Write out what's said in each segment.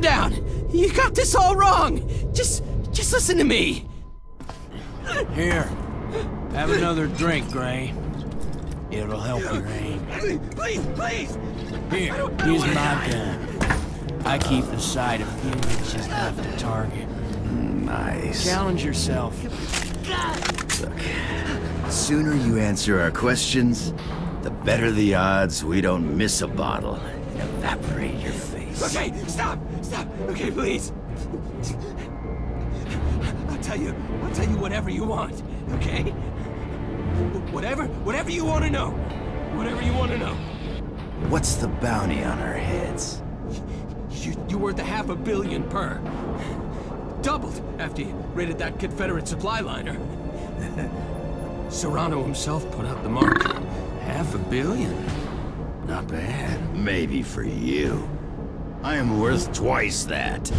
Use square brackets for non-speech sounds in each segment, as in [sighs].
calm down. You got this all wrong. Just, just listen to me. Here, have another drink, Gray. It'll help your aim. Please, please. Here, use my gun. I keep the sight a few inches off the target. Nice. Challenge yourself. The sooner you answer our questions, the better the odds we don't miss a bottle and evaporate your face. Okay, stop, stop. Okay, please. I'll tell you, I'll tell you whatever you want. Okay? Whatever, whatever you want to know. Whatever you want to know. What's the bounty on our heads? You, you're worth a half a billion per. Doubled after you raided that Confederate supply liner. [laughs] Sarrano himself put out the mark. Half a billion. Not bad. Maybe for you. I am worth twice that.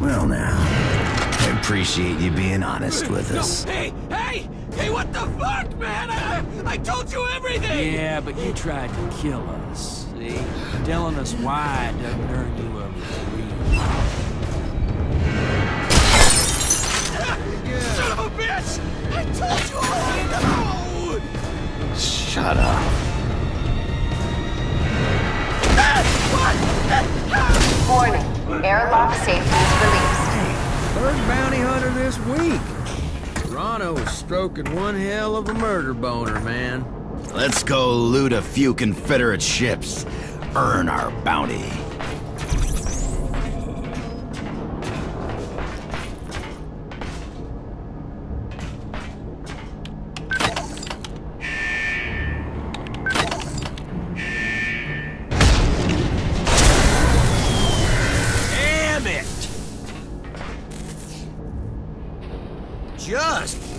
Well now, I appreciate you being honest with No, us. hey, hey, hey, what the fuck, man? I, I told you everything! Yeah, but you tried to kill us, see? Telling us why doesn't earn you a reprieve. Son of a bitch! I told you all I know! Shut up. Warning. Airlock safety is released. Third bounty hunter this week. Sarrano is stroking one hell of a murder boner, man. Let's go loot a few Confederate ships. Earn our bounty.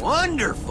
Wonderful.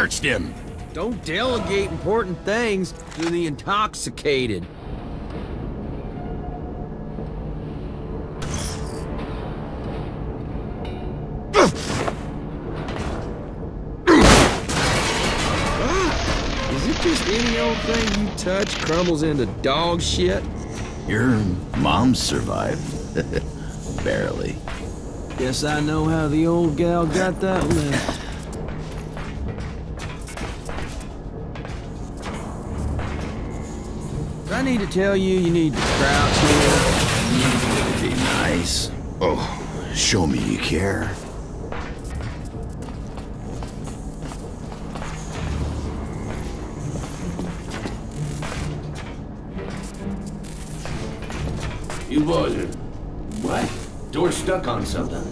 Searched him. Don't delegate important things to the intoxicated. Is it just any old thing you touch crumbles into dog shit? Your mom survived. [laughs] Barely. Guess I know how the old gal got that left. Tell you you need to crouch here? Be nice. Oh, show me you care. You boys are... What? Door stuck on something.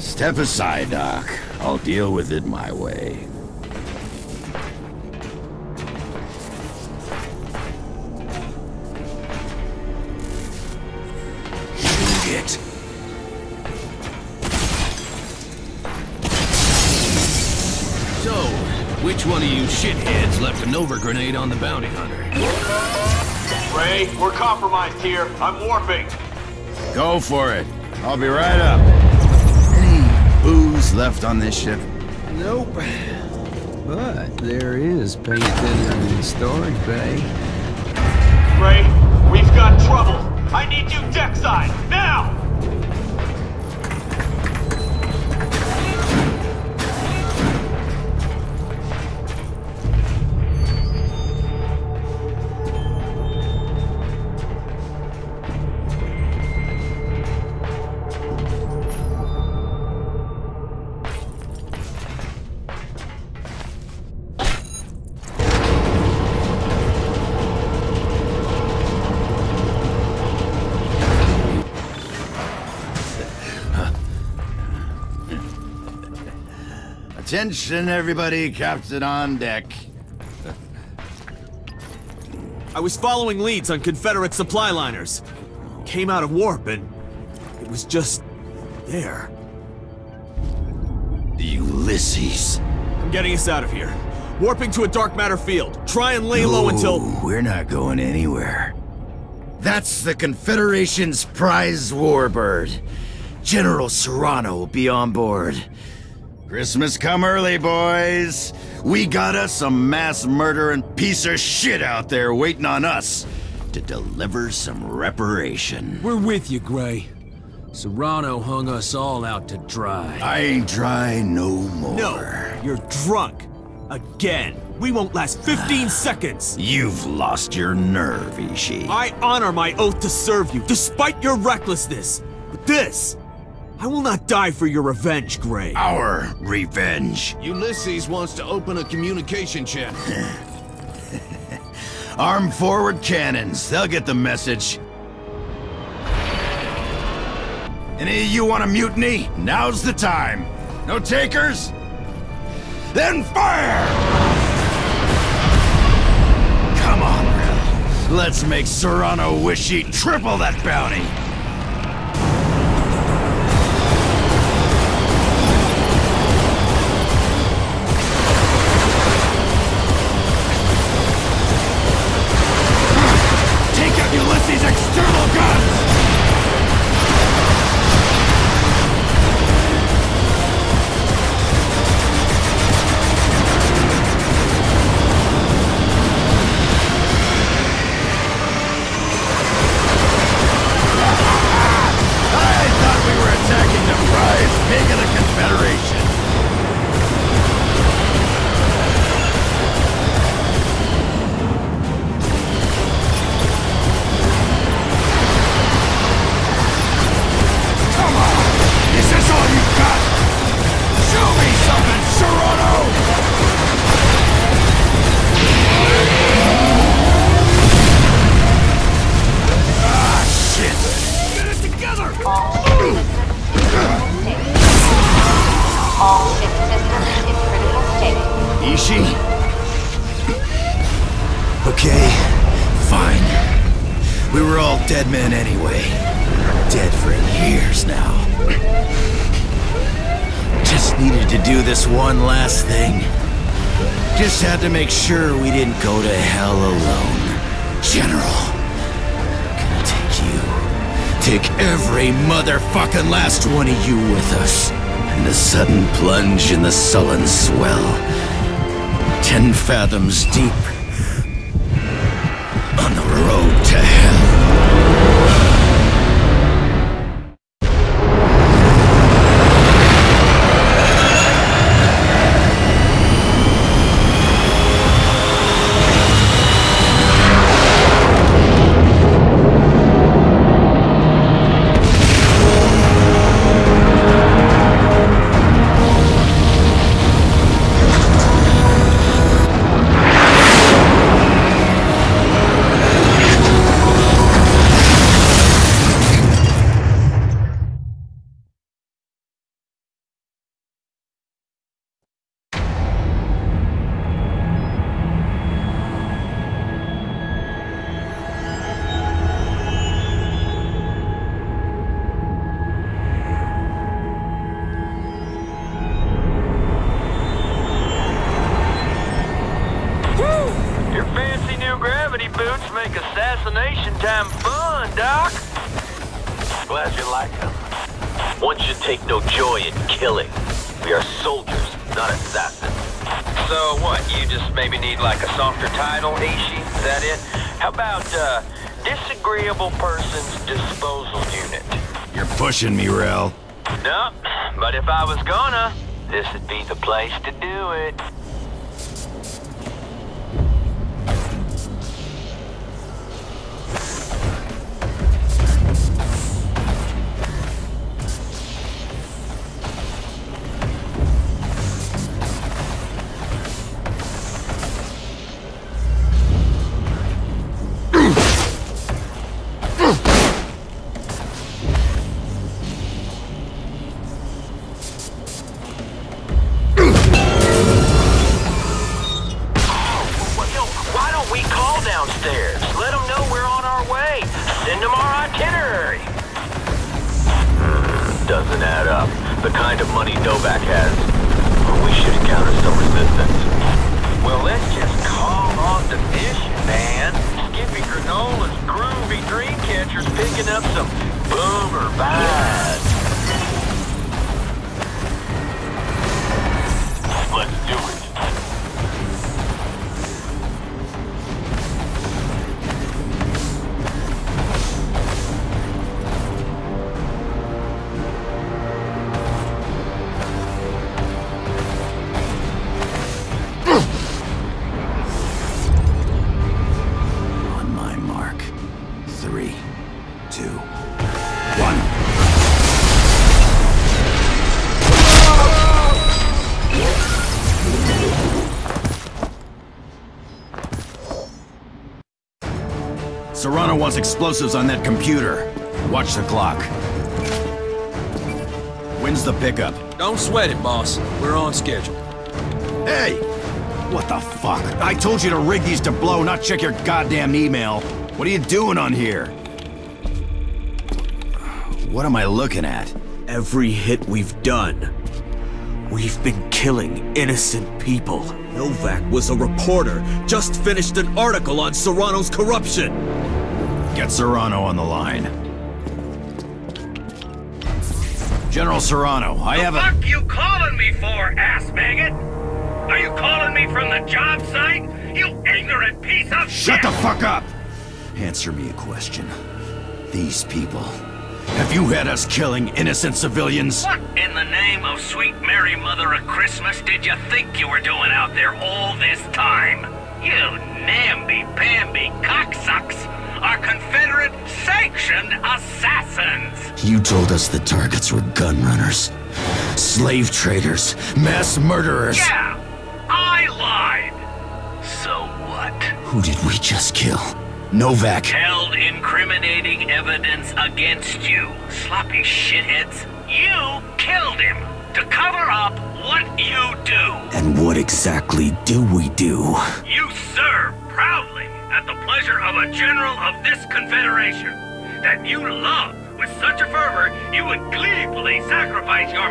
Step aside, Doc. I'll deal with it my way. Shitheads left a Nova grenade on the bounty hunter? Ray, we're compromised here. I'm warping. Go for it. I'll be right up. Any booze left on this ship? Nope. But there is paint thinner in the storage bay. Ray, we've got trouble. I need you deckside, now! Attention, everybody. Captain on deck. I was following leads on Confederate supply liners. Came out of warp and it was just there. The Ulysses. I'm getting us out of here. Warping to a dark matter field. Try and lay low until. We're not going anywhere. That's the Confederation's prize warbird. General Sarrano will be on board. Christmas come early, boys. We got us some mass murdering piece of shit out there waiting on us to deliver some reparation. We're with you, Gray. Sarrano hung us all out to dry. I ain't dry no more. No, you're drunk. Again. We won't last 15 [sighs] seconds. You've lost your nerve, Ishi. I honor my oath to serve you, despite your recklessness. But this, I will not die for your revenge, Gray. Our revenge. Ulysses wants to open a communication channel. [laughs] Arm forward cannons. They'll get the message. Any of you want a mutiny? Now's the time. No takers? Then fire! Come on, Rell. Let's make Sarrano wish he'd triple that bounty. Sure we didn't go to hell alone. General, gonna take you. Take every motherfucking last one of you with us. And the sudden plunge in the sullen swell. Ten fathoms deep. On the road to hell. Explosives on that computer. Watch the clock. When's the pickup? Don't sweat it, boss. We're on schedule. Hey! What the fuck? I told you to rig these to blow, not check your goddamn email. What are you doing on here? What am I looking at? Every hit we've done, we've been killing innocent people. Novak was a reporter, just finished an article on Sarrano's corruption. Get Sarrano on the line. General Sarrano, I have a... fuck you calling me for, ass maggot? Are you calling me from the job site? You ignorant piece of Shut the fuck up! Answer me a question. These people... Have you had us killing innocent civilians? What in the name of sweet Mary Mother of Christmas did you think you were doing out there all this time? You namby-pamby cocksucks Confederate sanctioned assassins! You told us the targets were gun runners, slave traders, mass murderers. Yeah, I lied. So what? Who did we just kill? Novak. Held incriminating evidence against you, sloppy shitheads. You killed him to cover up what you do. And what exactly do we do? You pleasure of a general of this confederation that you love with such a fervor you would gleefully sacrifice your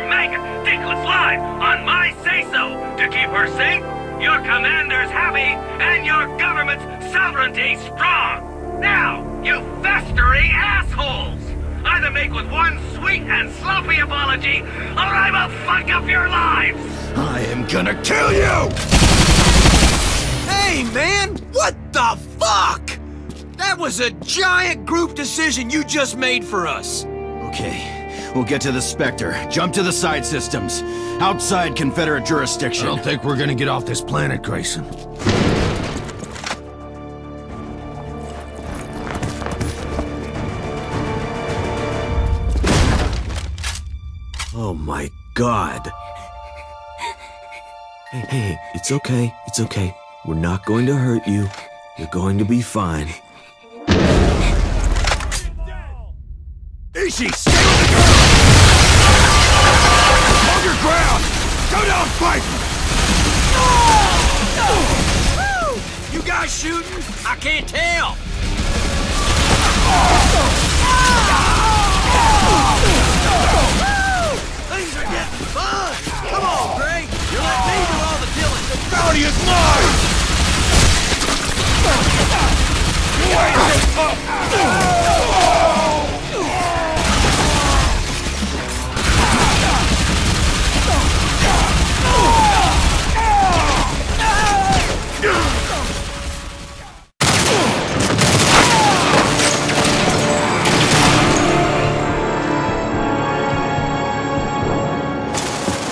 dickless life on my say-so to keep her safe, your commanders happy, and your government's sovereignty strong. Now, you festering assholes! Either make with one sweet and sloppy apology, or I will fuck up your lives! I am gonna kill you! Hey, man! What the fuck? That was a giant group decision you just made for us. Okay, we'll get to the Spectre. Jump to the side systems. Outside Confederate jurisdiction. I don't think we're gonna get off this planet, Grayson. Oh my god. Hey, hey, it's okay. It's okay. We're not going to hurt you. You're going to be fine. Ishi, stay on the ground! Hold your ground! Go down fighting! You guys shooting? I can't tell. Things are getting fun. The bounty is mine.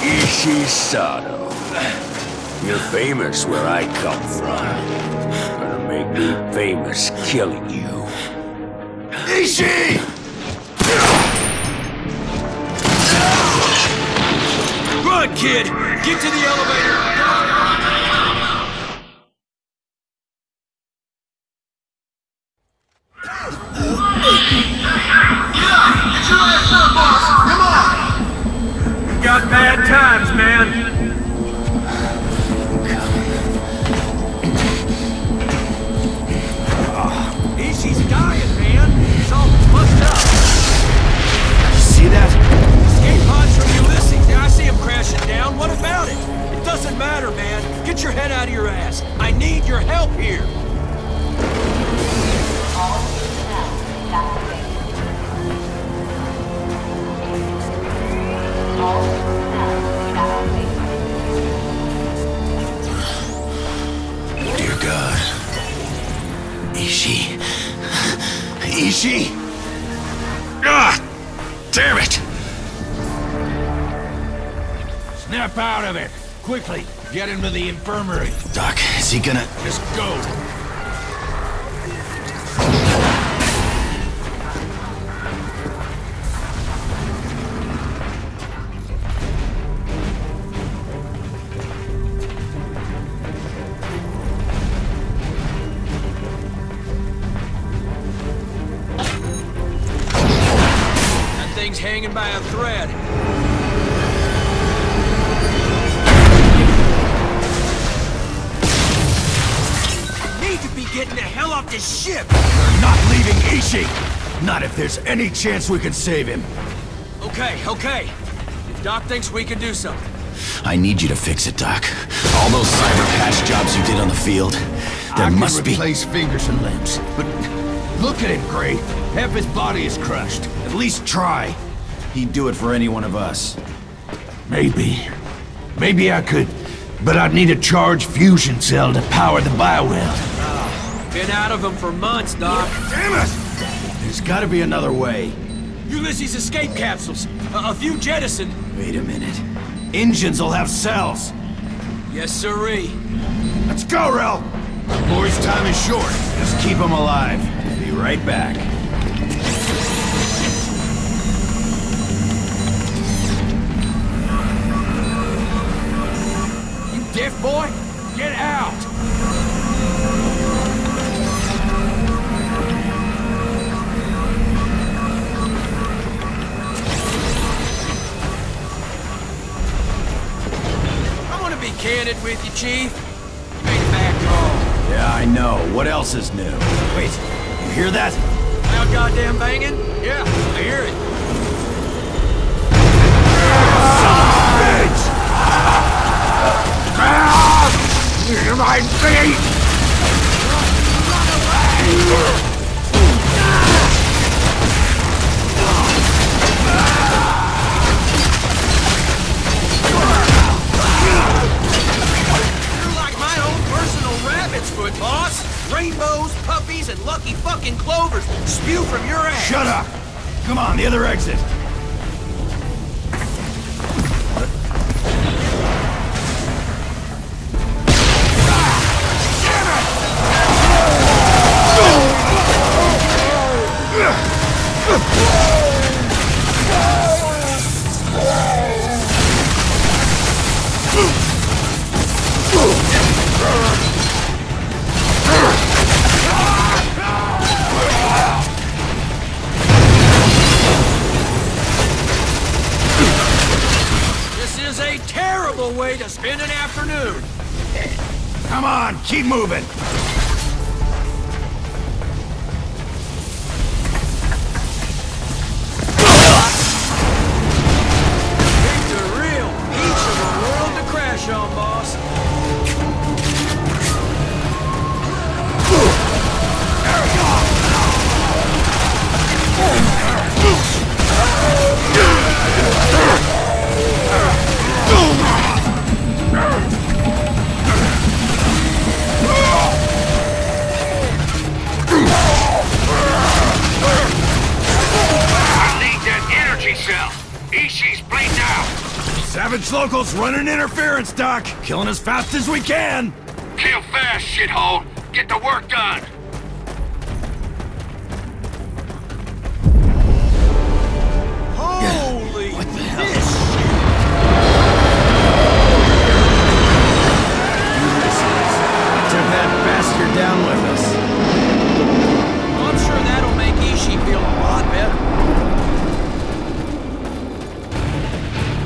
Ishi Sato. You're famous where I come from. Gonna make me famous killing you. Ishi! Run, kid. Get to the elevator. Any chance we can save him. Okay, okay. If Doc thinks we can do something. I need you to fix it, Doc. All those cyber patch jobs you did on the field, there I must can be... replace fingers and limbs, but look at him, Gray. Half his body is crushed. At least try. He'd do it for any one of us. Maybe. Maybe I could. But I'd need a charged fusion cell to power the bioweld. Ah, been out of them for months, Doc. Damn it! There's gotta be another way. Ulysses escape capsules. A, a few jettisoned. Wait a minute. Engines will have cells. Yes, sirree. Let's go, Rell! Boy's time is short. Just keep him alive. Be right back. You deaf boy? Candid with you, Chief. You made a bad call. Yeah, I know. What else is new? Wait, you hear that? Loud goddamn banging? Yeah, I hear it. Ah! My feet! You're foot, boss. Rainbows, puppies, and lucky fucking clovers spew from your ass. Shut up! Come on, the other exit. Keep moving. Doc. Killing as fast as we can. Kill fast, shithole. Get the work done. Holy What the hell? this Took that bastard down with us. I'm sure that'll make Ishi feel a lot better.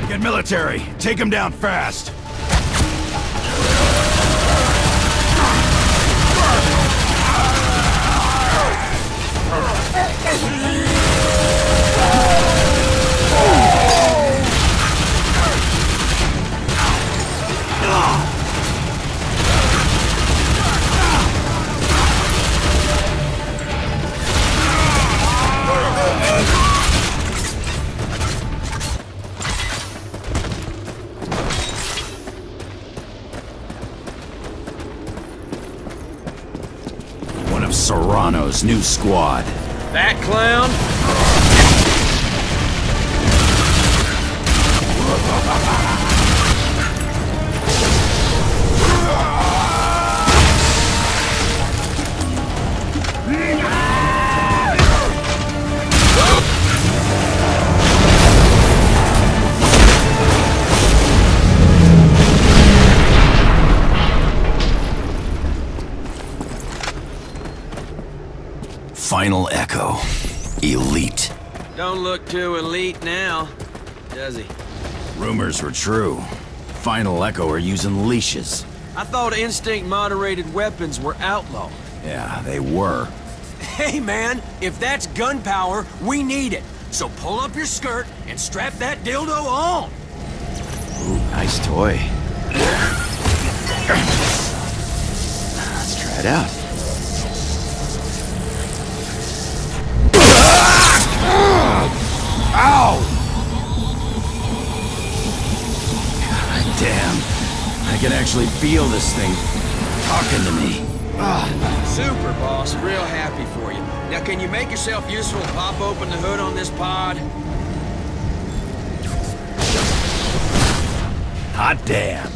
Get military. Take him down fast. New squad. That clown? Final Echo. Elite. Don't look too elite now, does he? Rumors were true. Final Echo are using leashes. I thought instinct moderated weapons were outlawed. Yeah, they were. [laughs] Hey, man, if that's gunpowder, we need it. So pull up your skirt and strap that dildo on. Ooh, nice toy. Let's try it out. Ow! God damn. I can actually feel this thing talking to me. Ah, super, boss. Real happy for you. Now, can you make yourself useful and pop open the hood on this pod? Hot damn.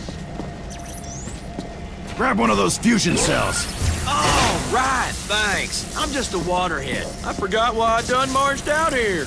Grab one of those fusion cells. Oh, right, thanks. I'm just a waterhead. I forgot why I done marched out here.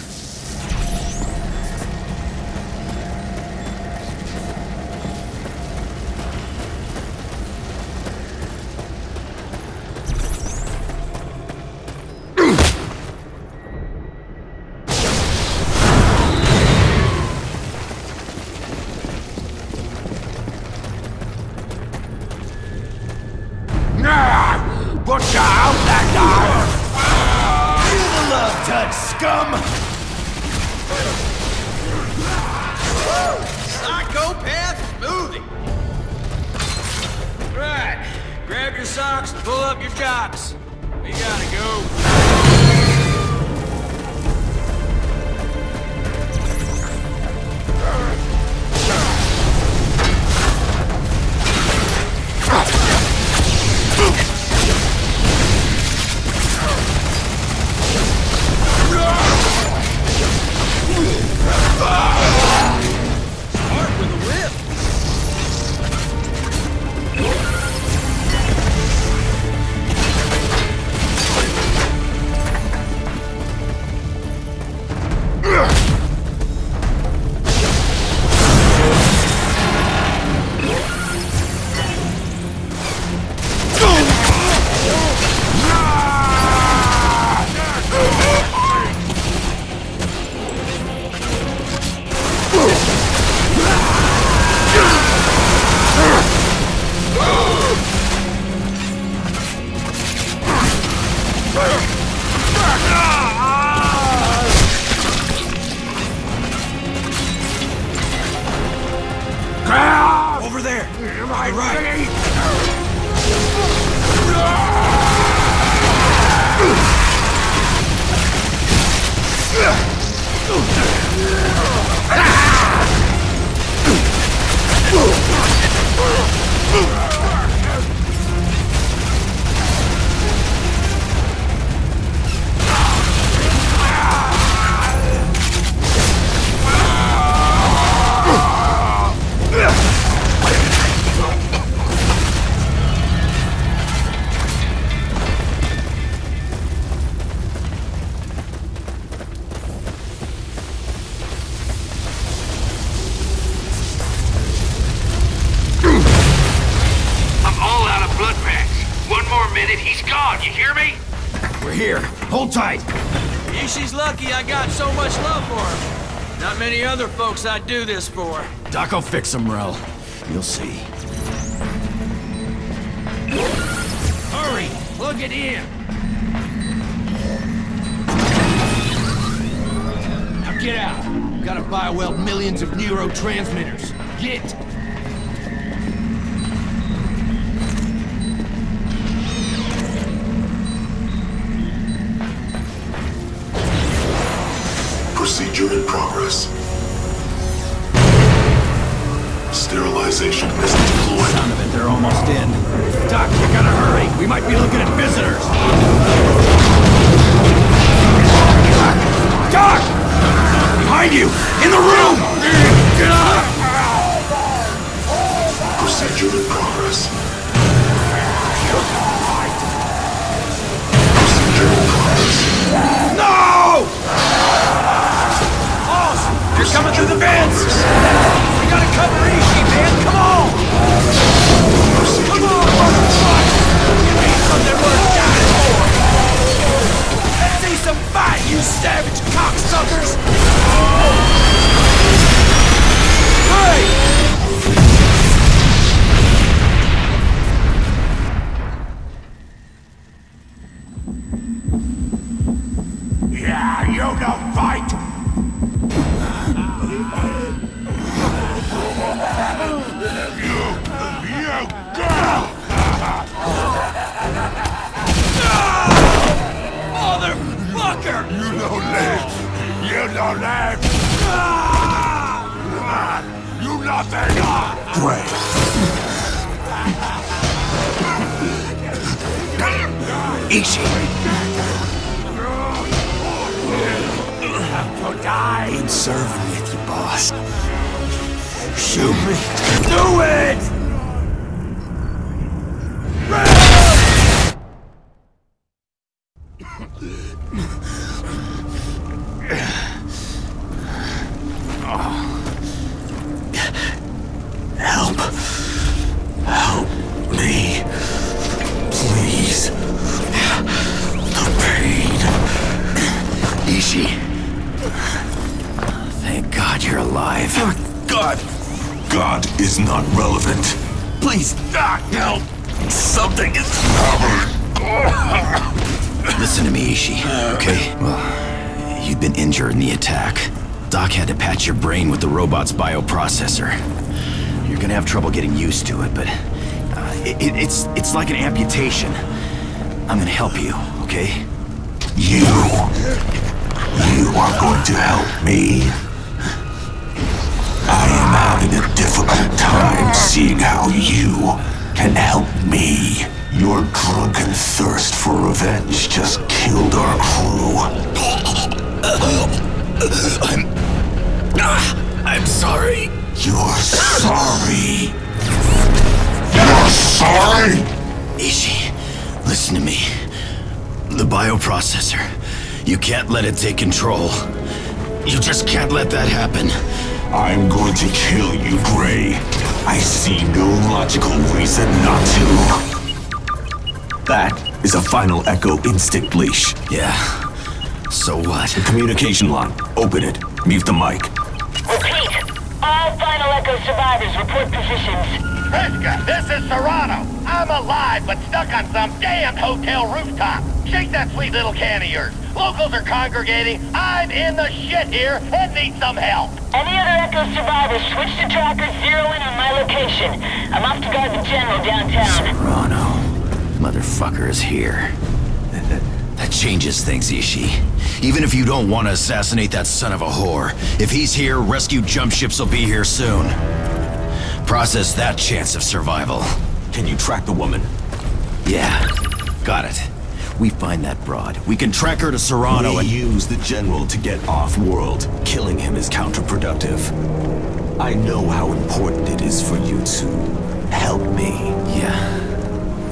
Do this for. Doc will fix him, Rell. You'll see. Hurry, plug it in. Now get out. Gotta buy well millions of neurotransmitters. Get. Sterilization is deployed. Son of it, they're almost in. Doc, you gotta hurry. We might be looking at visitors. Doc! Behind you! In the room! Get up! Procedure in progress. Procedure in progress. No! Boss! You're coming through the vents! We gotta cover Ishi, Something worth dying for! Let's see some fight, you savage cocksuckers! Hey! Listen to me, Ishi. Okay? Well, you've been injured in the attack. Doc had to patch your brain with the robot's bioprocessor. You're gonna have trouble getting used to it, but uh, it, it- it's it's like an amputation. I'm gonna help you, okay? You. You are going to help me. I am having a difficult time seeing how you can help me. Your drunken thirst for revenge just killed our crew. I'm I'm sorry. You're sorry. You're sorry? Ishi, listen to me. The bioprocessor. You can't let it take control. You just can't let that happen. I'm going to kill you, Gray. I see no logical reason not to. That is a final Echo instinct leash. Yeah. So what? The communication line. Open it. Mute the mic. Repeat. All Final Echo survivors report positions. Trishka, this is Sarrano. I'm alive, but stuck on some damn hotel rooftop. Shake that sweet little can of yours. Locals are congregating. I'm in the shit here and need some help. Any other Echo survivors, switch to tracker, zero in on my location. I'm off to guard the general downtown. Sarrano. Motherfucker is here. That changes things, Ishi. Even if you don't want to assassinate that son of a whore, if he's here, rescue jump ships will be here soon. Process that chance of survival. Can you track the woman? Yeah, got it. We find that broad. We can track her to Sarrano we and... use the general to get off-world. Killing him is counterproductive. I know how important it is for you to help me. Yeah,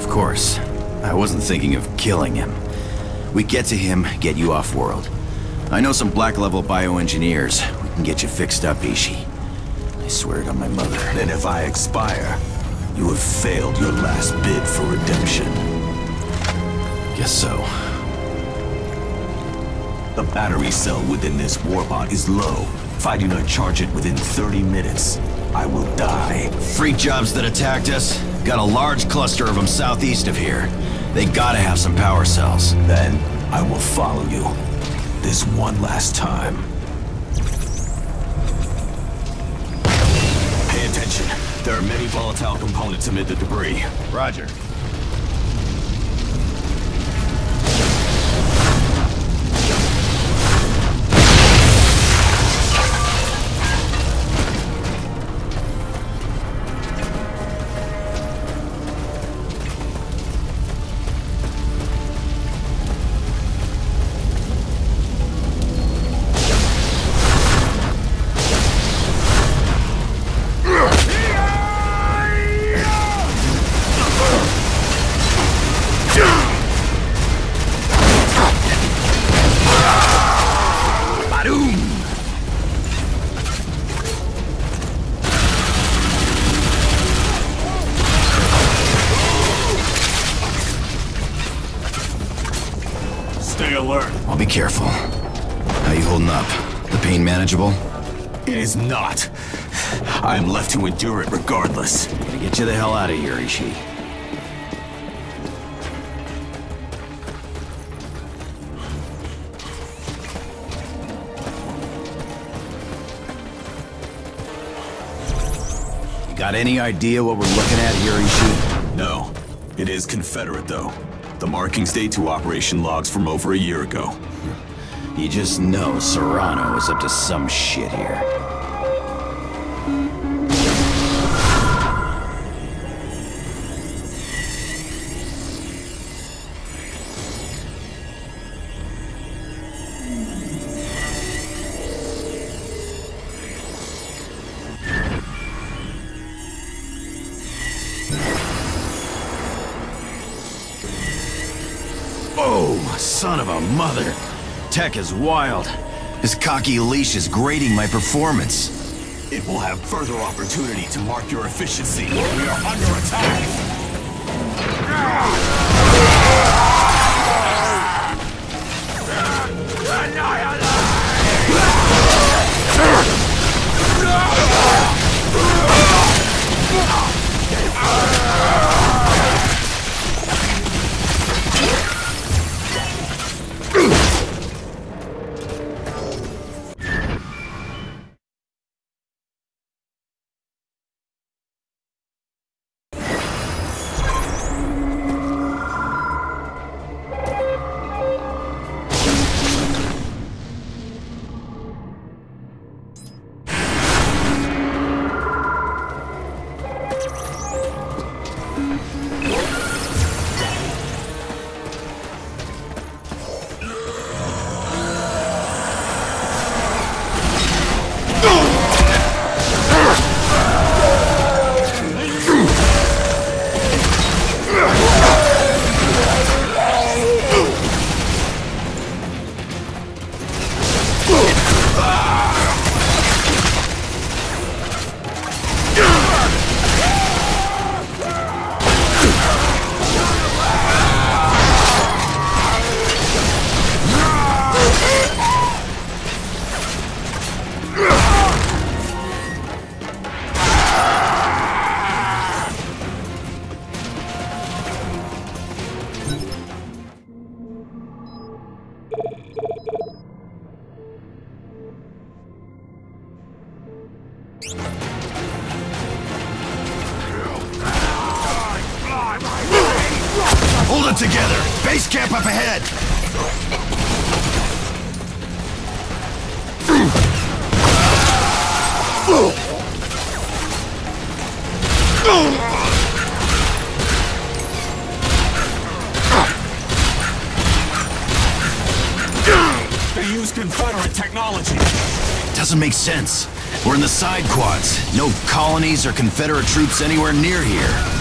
of course. I wasn't thinking of killing him. We get to him, get you off-world. I know some black-level bioengineers. We can get you fixed up, Ishi. I swear it on my mother. Then if I expire, you have failed your last bid for redemption. Guess so. The battery cell within this warbot is low. If I do not charge it within 30 minutes, I will die. Freak jobs that attacked us. Got a large cluster of them southeast of here. They gotta have some power cells. Then I will follow you. This one last time. Pay attention. There are many volatile components amid the debris. Roger. Out of here, Ishi. You got any idea what we're looking at here, Ishi? No. It is Confederate, though. The markings date to operation logs from over a year ago. You just know Sarrano is up to some shit here. Tech is wild. This cocky leash is grading my performance. It will have further opportunity to mark your efficiency. We are under attack! Sense. We're in the side quads. No colonies or Confederate troops anywhere near here.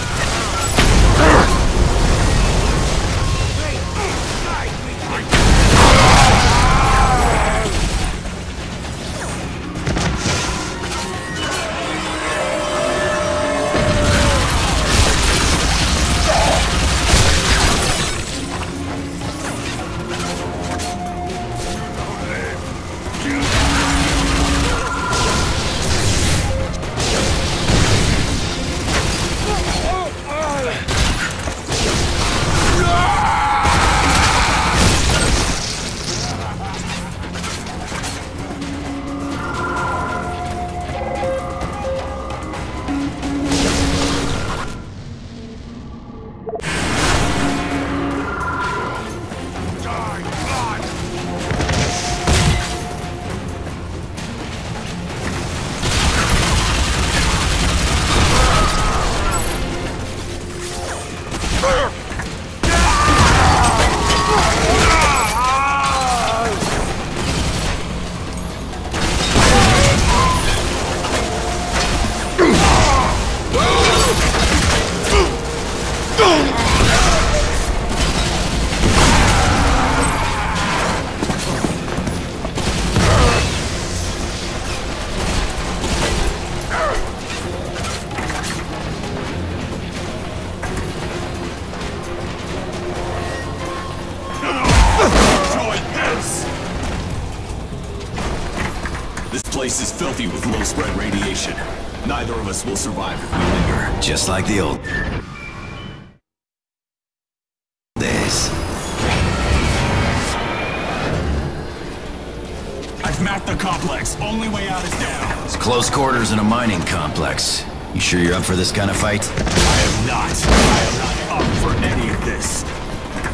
Sure you're up for this kind of fight? I am not. I am not up for any of this.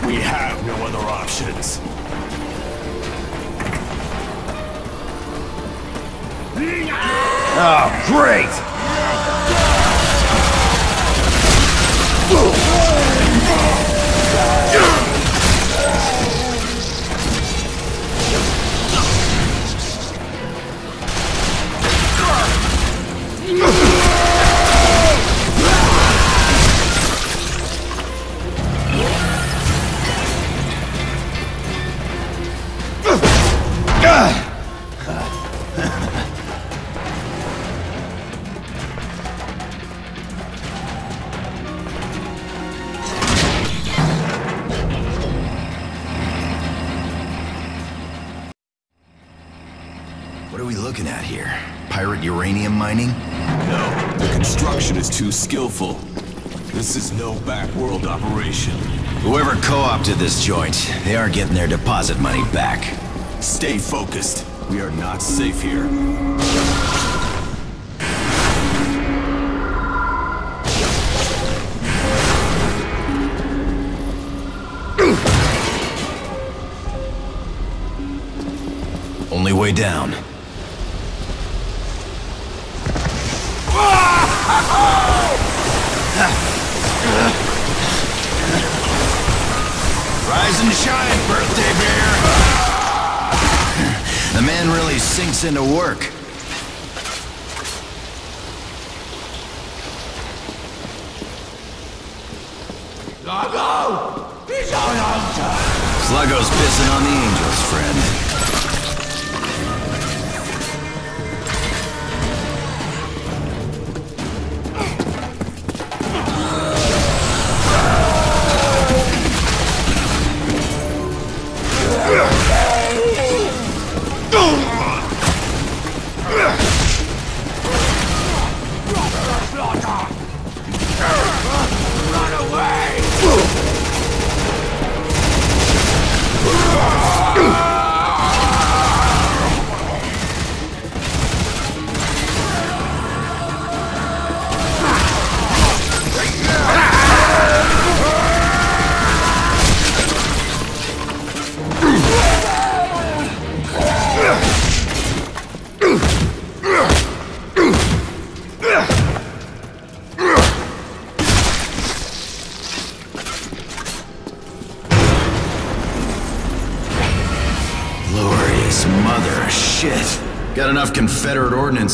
We have no other options. Oh, great! What skillful. This is no backworld operation. Whoever co-opted this joint, they aren't getting their deposit money back. Stay focused. We are not safe here. Only way down. Rise and shine, birthday bear! The man really sinks into work. Sluggo's pissing on the angels, friend.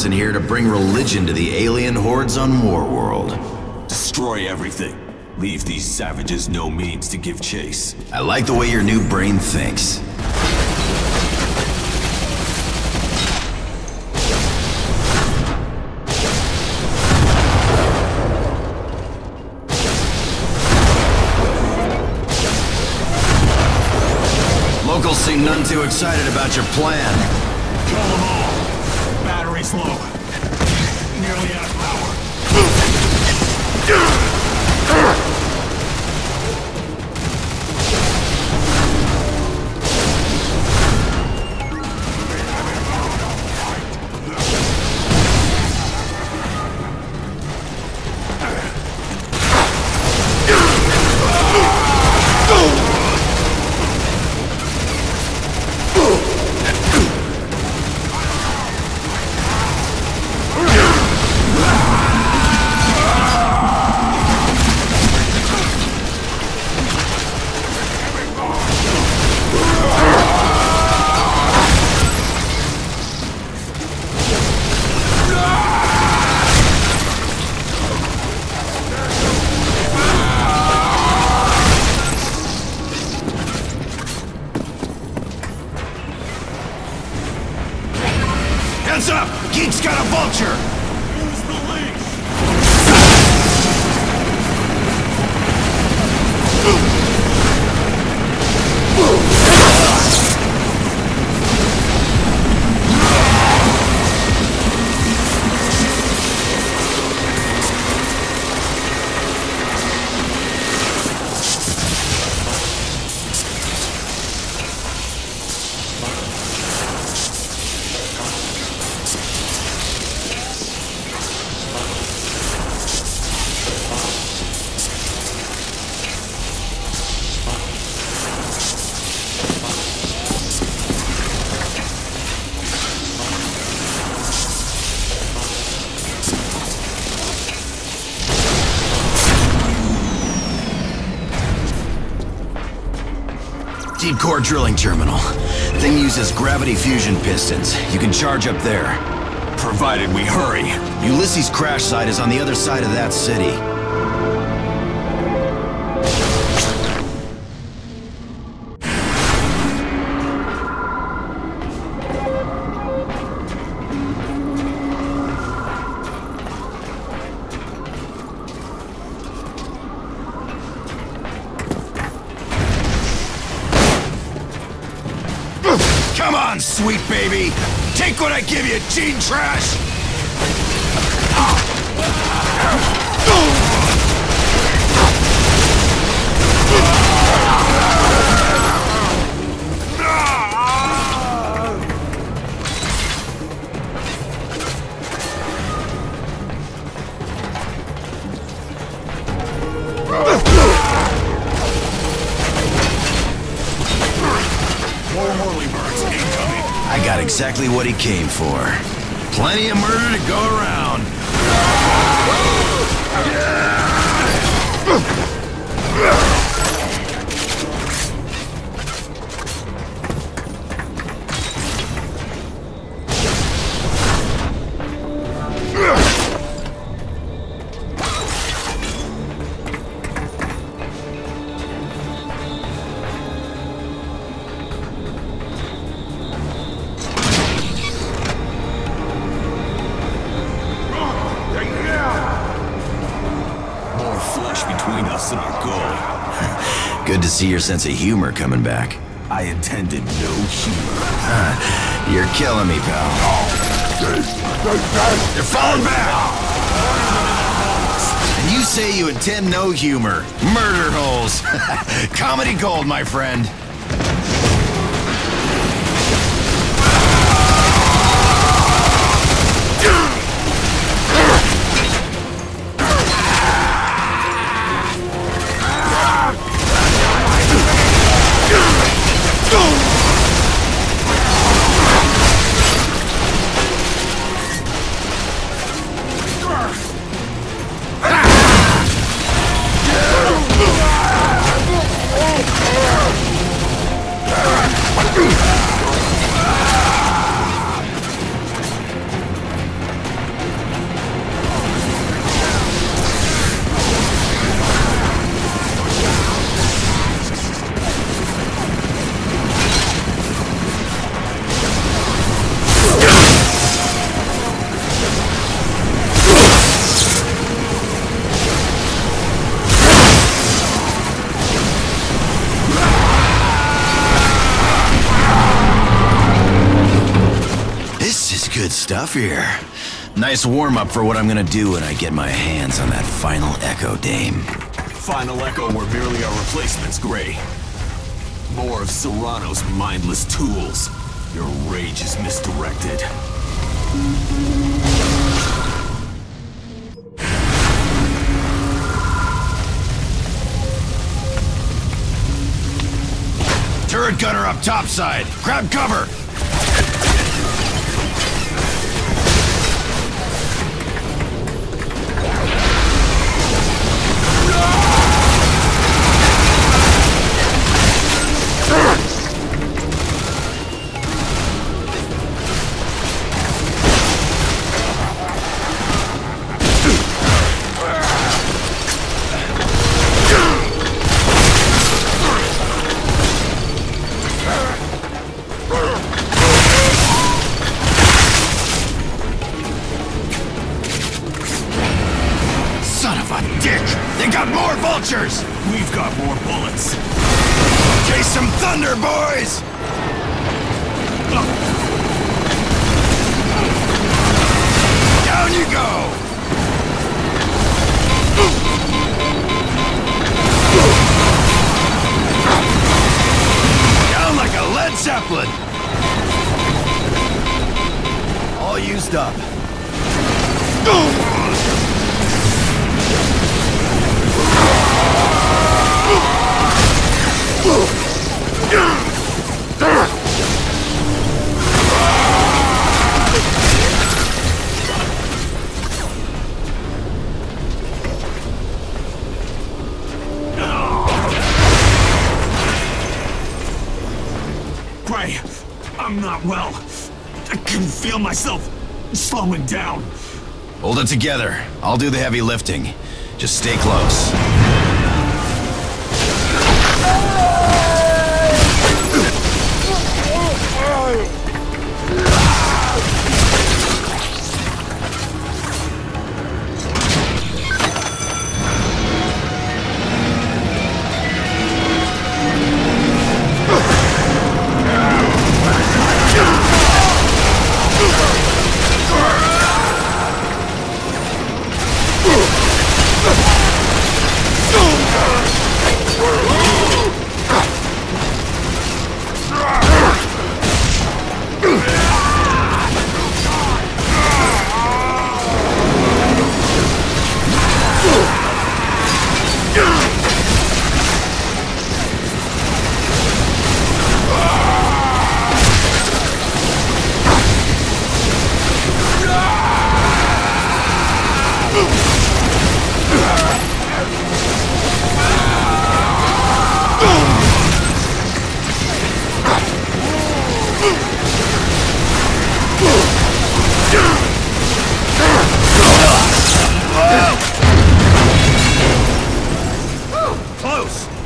Ordnance here to bring religion to the alien hordes on Warworld. Destroy everything. Leave these savages no means to give chase. I like the way your new brain thinks. Locals seem none too excited about your plan. Kill them all. Battery's low. Nearly out of power. Core drilling terminal. Thing uses gravity fusion pistons. You can charge up there. Provided we hurry. Ulysses' crash site is on the other side of that city. Take what I give you, gene trash! Exactly what he came for. Plenty of murder to go around. Sense of humor coming back. I intended no humor. Ah, you're killing me, pal. You're falling back! And you say you intend no humor. Murder holes. [laughs] Comedy gold, my friend. Here. Nice warm up for what I'm gonna do when I get my hands on that final Echo Dame. Final Echo were merely our replacements, Gray. More of Sarrano's mindless tools. Your rage is misdirected. Turret gunner up topside. Grab cover. It together. I'll do the heavy lifting. Just stay close. Close!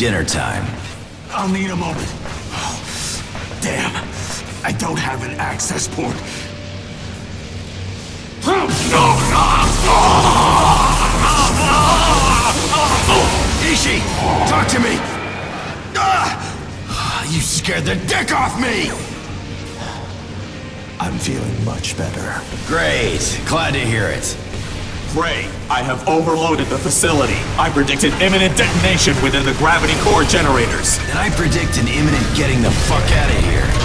Dinner time. Overloaded the facility. I predicted imminent detonation within the gravity core generators. And I predict an imminent getting the fuck out of here.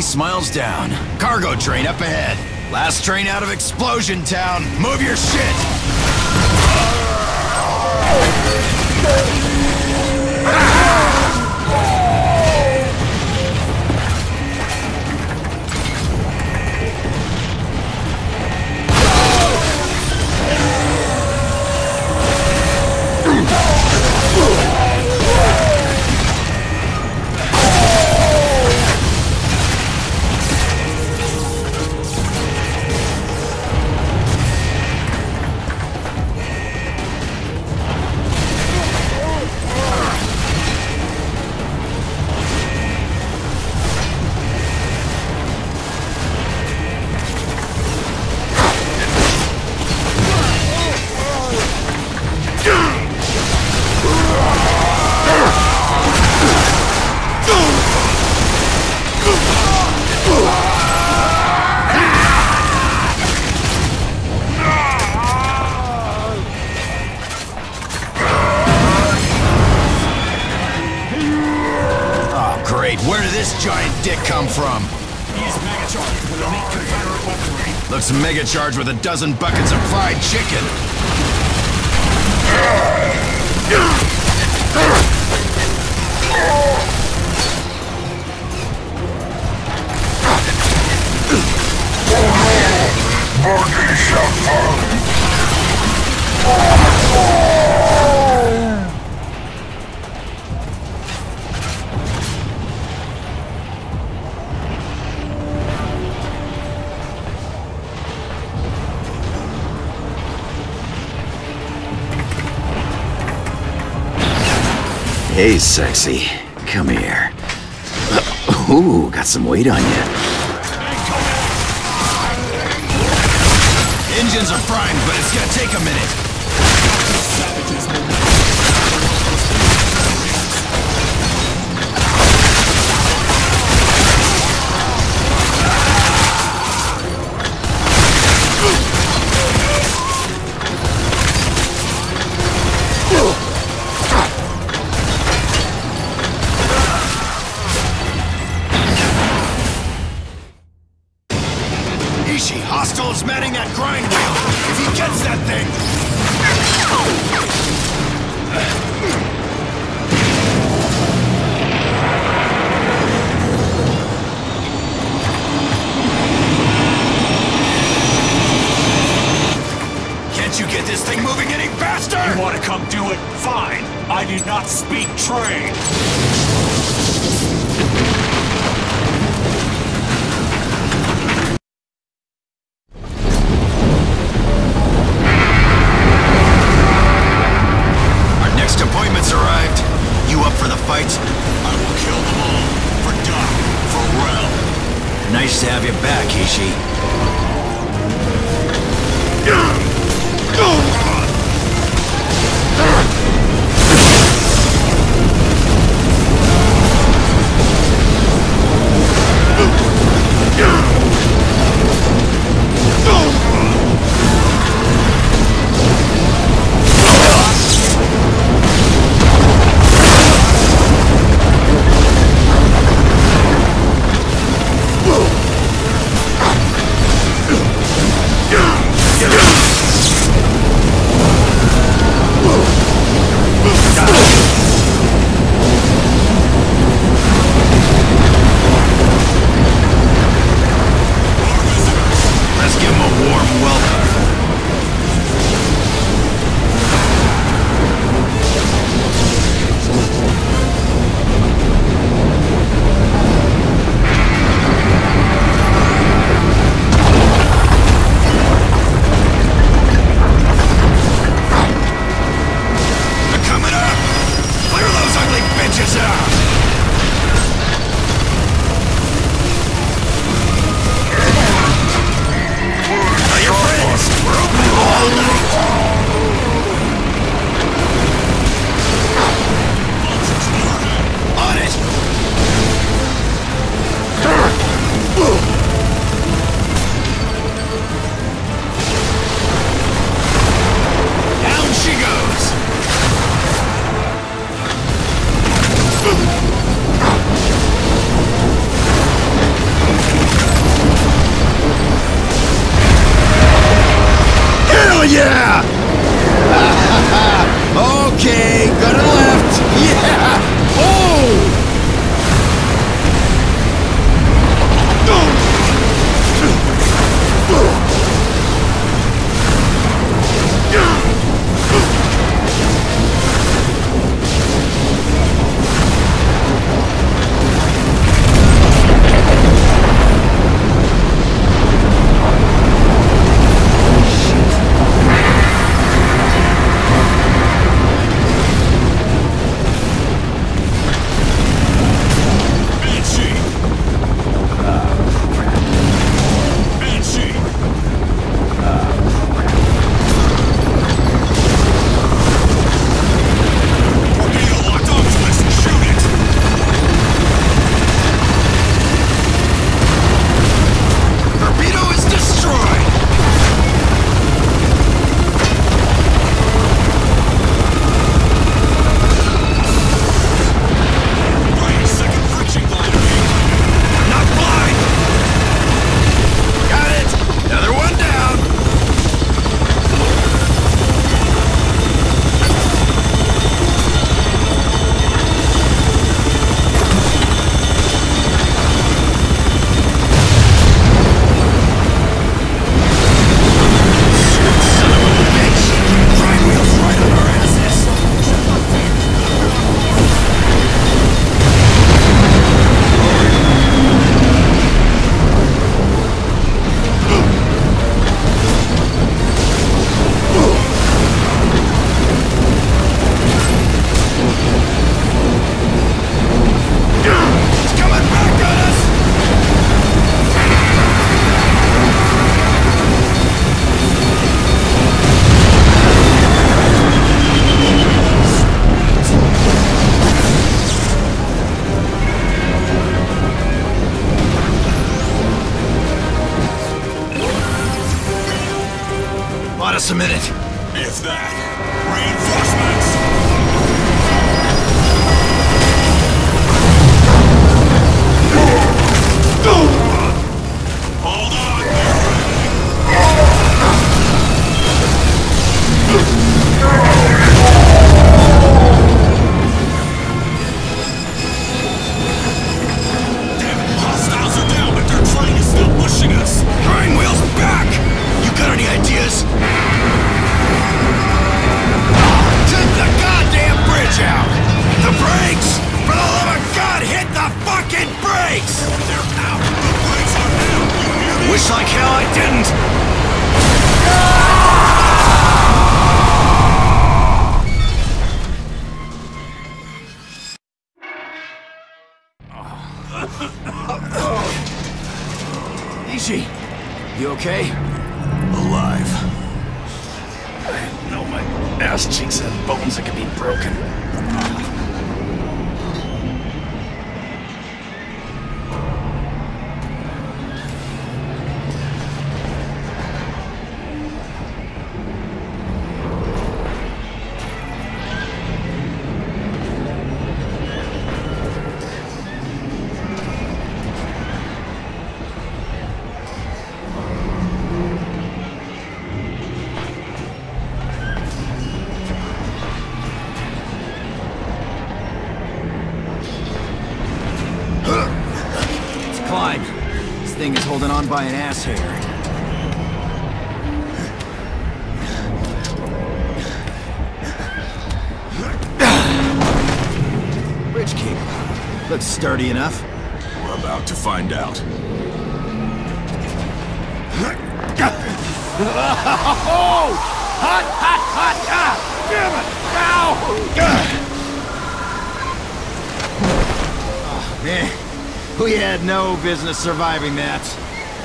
Smiles down. Cargo train up ahead. Last train out of Explosion Town. Move your shit! mega charge with a dozen buckets of fried chicken. Oh no! Body Hey, sexy. Come here. Uh, ooh, got some weight on you. Engines are primed, but it's gonna take a minute. business surviving that.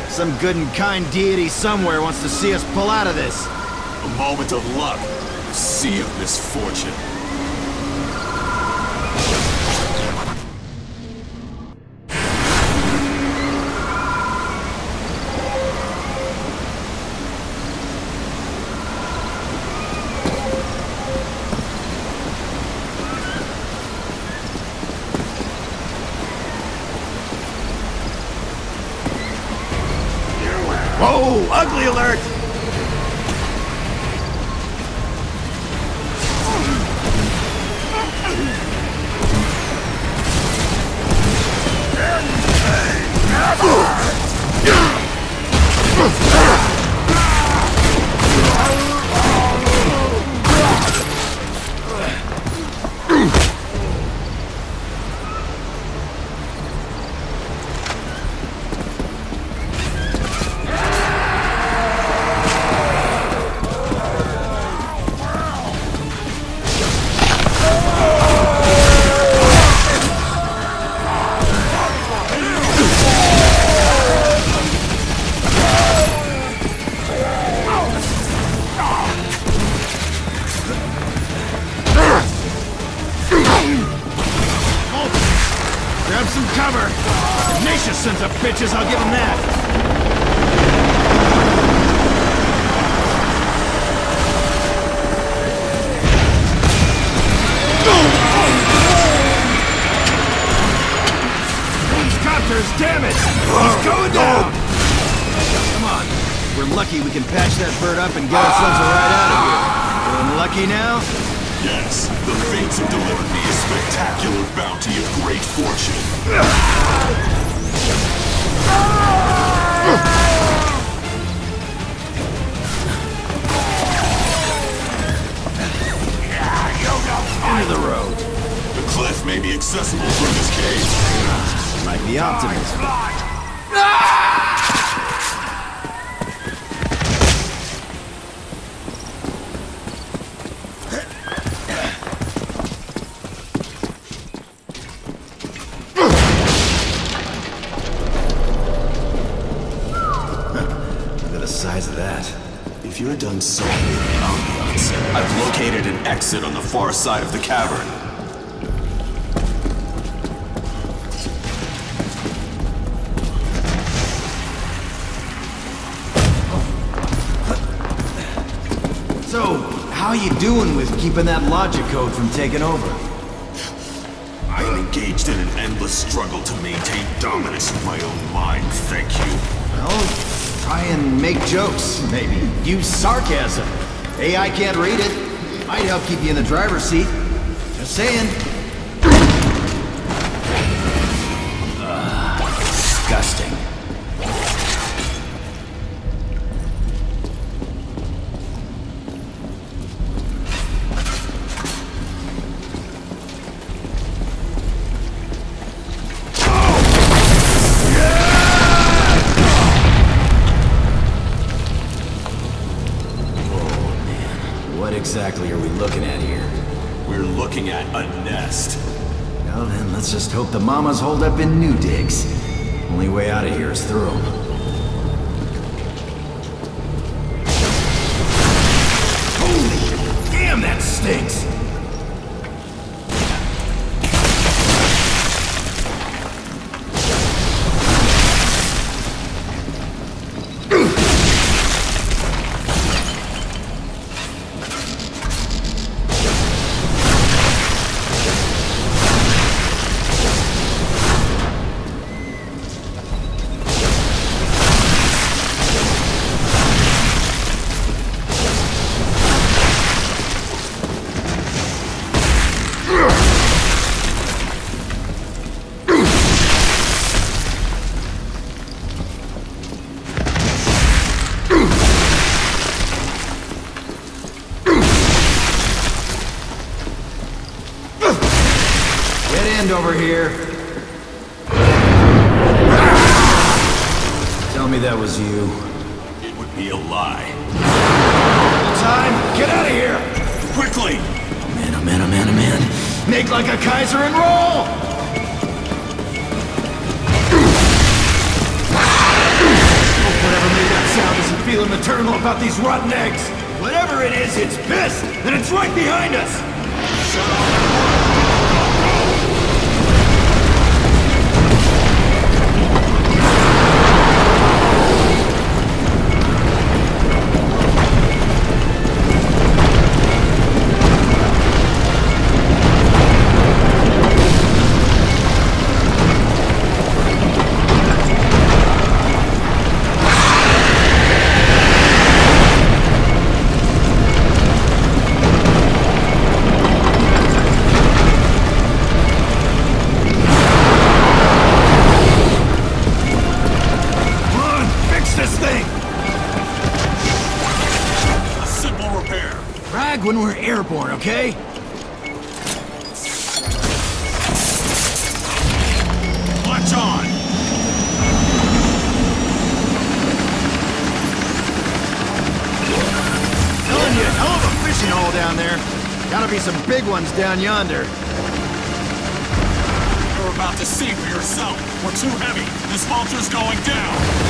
Some good and kind deity somewhere wants to see us pull out of this. A moment of luck, a sea of misfortune. So, how you doing with keeping that logic code from taking over? I am engaged in an endless struggle to maintain dominance of my own mind, thank you. Well, try and make jokes, maybe. Use sarcasm. AI can't read it. Might help keep you in the driver's seat. Just saying. Mamas hold up Like a Kaiser and roll! Hope whatever made that sound isn't feeling maternal about these rotten eggs. Whatever it is, it's pissed, and it's right behind us! Come down yonder. You're about to see for yourself. We're too heavy. This vulture's going down.